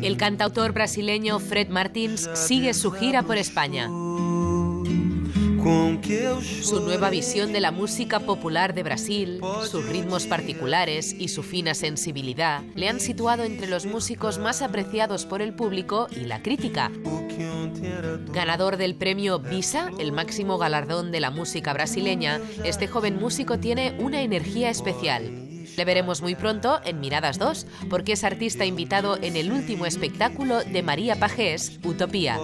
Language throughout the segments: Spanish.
El cantautor brasileño Fred Martins sigue su gira por España. Su nueva visión de la música popular de Brasil, sus ritmos particulares y su fina sensibilidad le han situado entre los músicos más apreciados por el público y la crítica. Ganador del premio Visa, el máximo galardón de la música brasileña, este joven músico tiene una energía especial. Le veremos muy pronto en Miradas 2, porque es artista invitado en el último espectáculo de María Pajés, Utopía.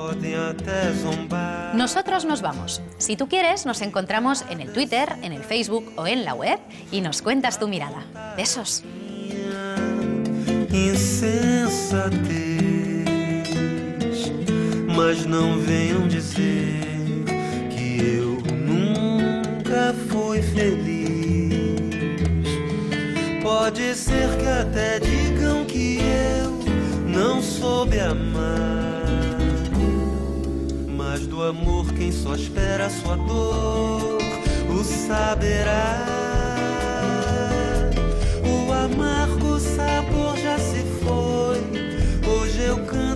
Nosotros nos vamos. Si tú quieres, nos encontramos en el Twitter, en el Facebook o en la web y nos cuentas tu mirada. Besos. insensatez. Mas não venham dizer que eu nunca fui feliz. Pode ser que até digam que eu não soube amar. Mas do amor, quem só espera a sua dor o saberá. O amargo sabor já se foi. Hoje eu canto.